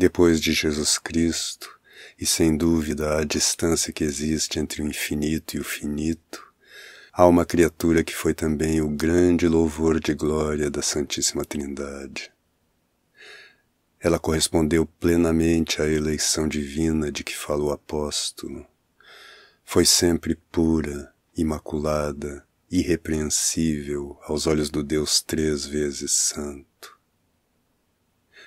Depois de Jesus Cristo, e sem dúvida a distância que existe entre o infinito e o finito, há uma criatura que foi também o grande louvor de glória da Santíssima Trindade. Ela correspondeu plenamente à eleição divina de que falou o apóstolo. Foi sempre pura, imaculada, irrepreensível aos olhos do Deus três vezes santo.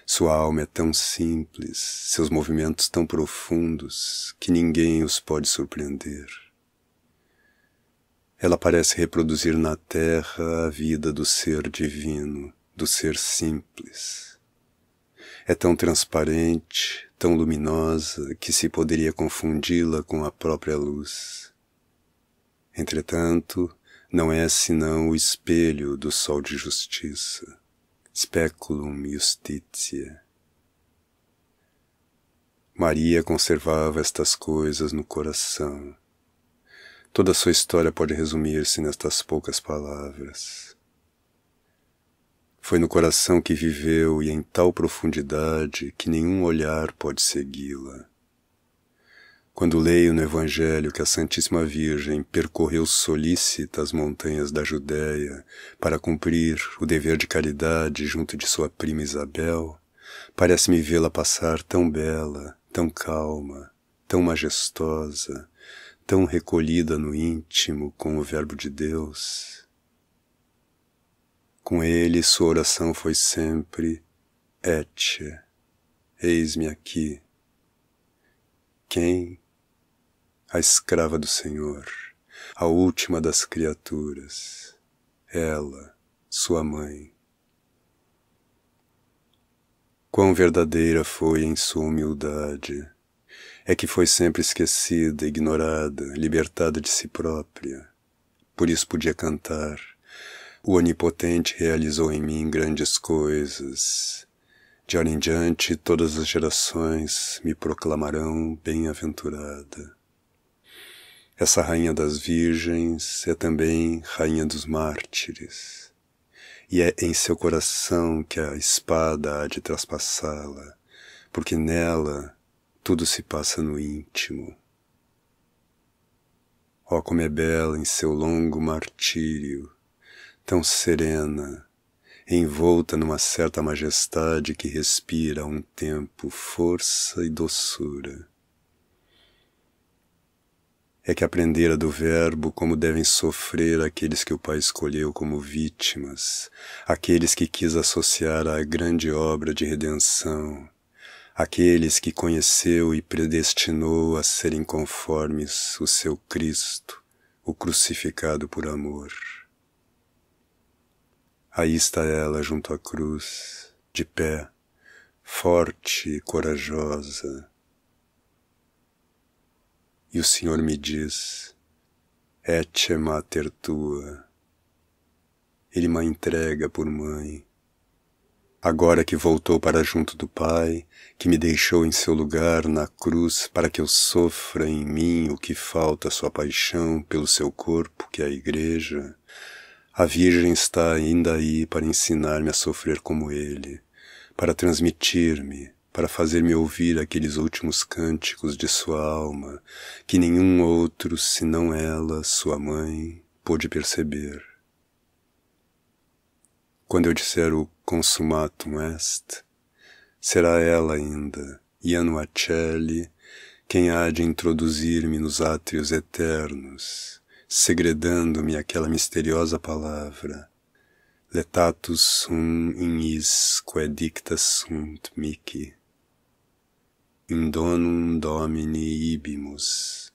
Sua alma é tão simples, seus movimentos tão profundos, que ninguém os pode surpreender. Ela parece reproduzir na terra a vida do ser divino, do ser simples é tão transparente, tão luminosa, que se poderia confundi-la com a própria luz. Entretanto, não é senão o espelho do sol de justiça, speculum justitiae. Maria conservava estas coisas no coração. Toda sua história pode resumir-se nestas poucas palavras. Foi no coração que viveu e em tal profundidade que nenhum olhar pode segui-la. Quando leio no Evangelho que a Santíssima Virgem percorreu solícita as montanhas da Judéia para cumprir o dever de caridade junto de sua prima Isabel, parece-me vê-la passar tão bela, tão calma, tão majestosa, tão recolhida no íntimo com o Verbo de Deus, com ele sua oração foi sempre Etche, eis-me aqui. Quem? A escrava do Senhor, a última das criaturas, ela, sua mãe. Quão verdadeira foi em sua humildade, é que foi sempre esquecida, ignorada, libertada de si própria. Por isso podia cantar o Onipotente realizou em mim grandes coisas. De hora em diante, todas as gerações me proclamarão bem-aventurada. Essa Rainha das Virgens é também Rainha dos Mártires, e é em seu coração que a espada há de traspassá-la, porque nela tudo se passa no íntimo. Ó, oh, como é bela em seu longo martírio tão serena, envolta numa certa majestade que respira a um tempo força e doçura. É que aprendera do Verbo como devem sofrer aqueles que o Pai escolheu como vítimas, aqueles que quis associar à grande obra de redenção, aqueles que conheceu e predestinou a serem conformes o seu Cristo, o crucificado por amor. Aí está ela junto à cruz, de pé, forte e corajosa. E o Senhor me diz, Ecce mater tua. Ele me entrega por mãe. Agora que voltou para junto do Pai, que me deixou em seu lugar na cruz para que eu sofra em mim o que falta sua paixão pelo seu corpo, que é a Igreja, a Virgem está ainda aí para ensinar-me a sofrer como ele, para transmitir-me, para fazer-me ouvir aqueles últimos cânticos de sua alma que nenhum outro, senão ela, sua mãe, pôde perceber. Quando eu disser o consumatum est, será ela ainda, Iano Acelli, quem há de introduzir-me nos átrios eternos, segredando-me aquela misteriosa palavra. Letatus sum in quae dicta sunt mici. In donum Domini ibimus.